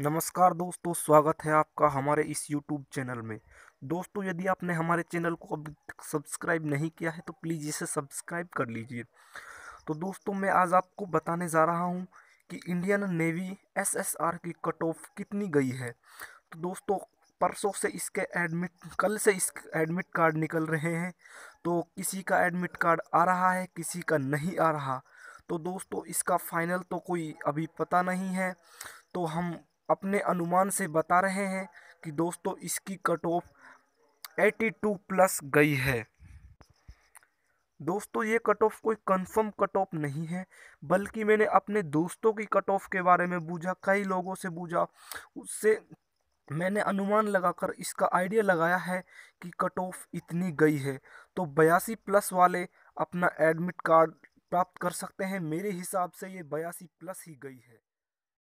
नमस्कार दोस्तों, स्वागत है आपका हमारे इस YouTube चैनल में। दोस्तों, यदि आपने हमारे चैनल को अभी तक सब्सक्राइब नहीं किया है तो प्लीज़ इसे सब्सक्राइब कर लीजिए। तो दोस्तों, मैं आज आपको बताने जा रहा हूँ कि इंडियन नेवी एसएसआर की कट ऑफ़ कितनी गई है। तो दोस्तों, परसों से इसके एडमिट, कल से इस एडमिट कार्ड निकल रहे हैं। तो किसी का एडमिट कार्ड आ रहा है, किसी का नहीं आ रहा। तो दोस्तों, इसका फाइनल तो कोई अभी पता नहीं है। तो हम अपने अनुमान से बता रहे हैं कि दोस्तों इसकी कट ऑफ़ 82 प्लस गई है। दोस्तों ये कट ऑफ़ कोई कंफर्म कट ऑफ़ नहीं है, बल्कि मैंने अपने दोस्तों की कट ऑफ़ के बारे में बूझा, कई लोगों से बूझा। उससे मैंने अनुमान लगाकर इसका आइडिया लगाया है कि कट ऑफ़ इतनी गई है। तो बयासी प्लस वाले अपना एडमिट कार्ड प्राप्त कर सकते हैं। मेरे हिसाब से ये बयासी प्लस ही गई है।